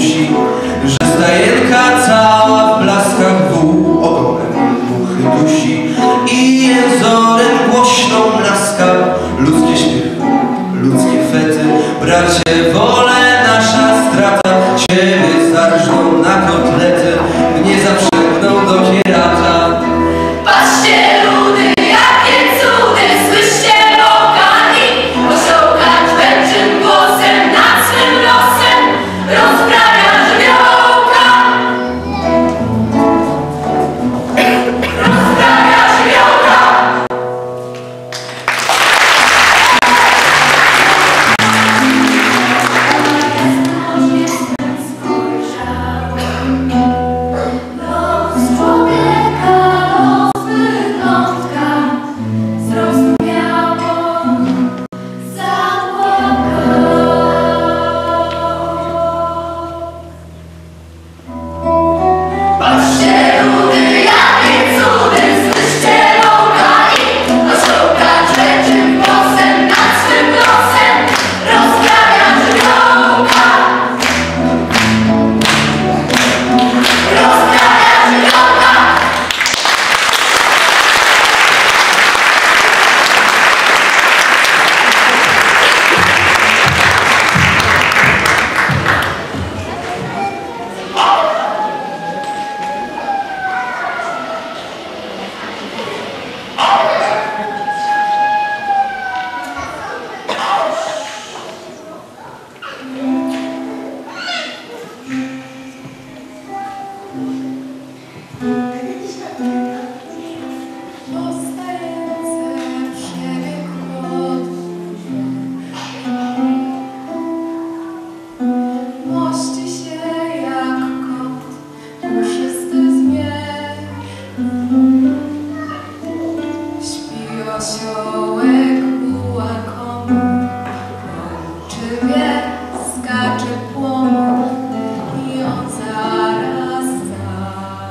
She.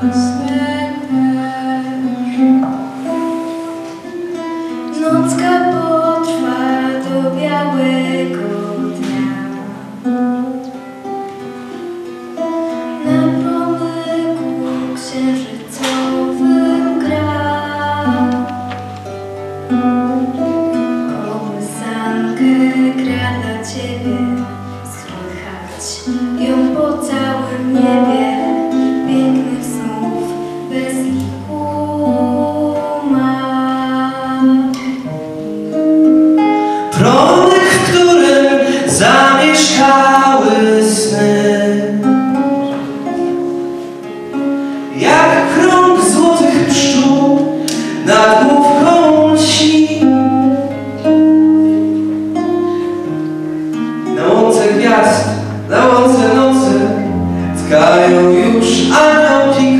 Stay. zamieszkały sny. Jak krąg złotych pszczół nad główką lśni. Na łące gwiazd, na łące nocy tkają już anioł i.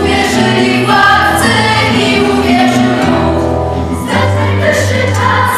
Uwierzyli władcy i uwierzą, zdarzeń też się czas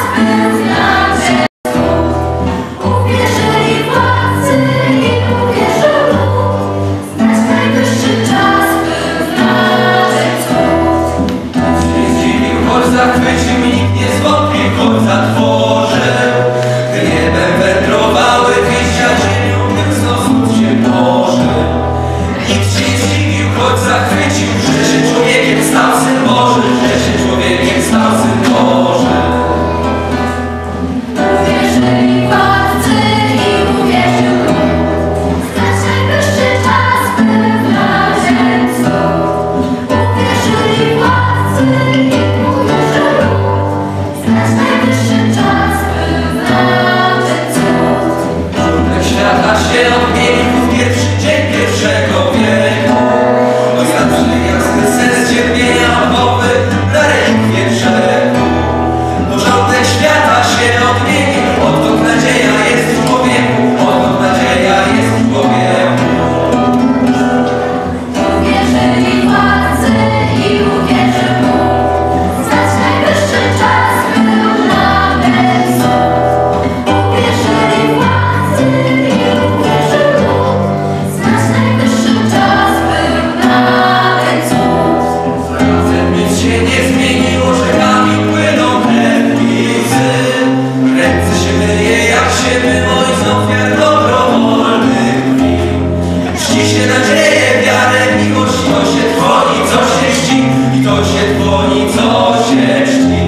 nadzieję, wiarę, miłość, to się dwoni, co się ści, i to się dwoni, co się ści.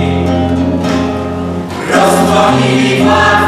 Rozpaliła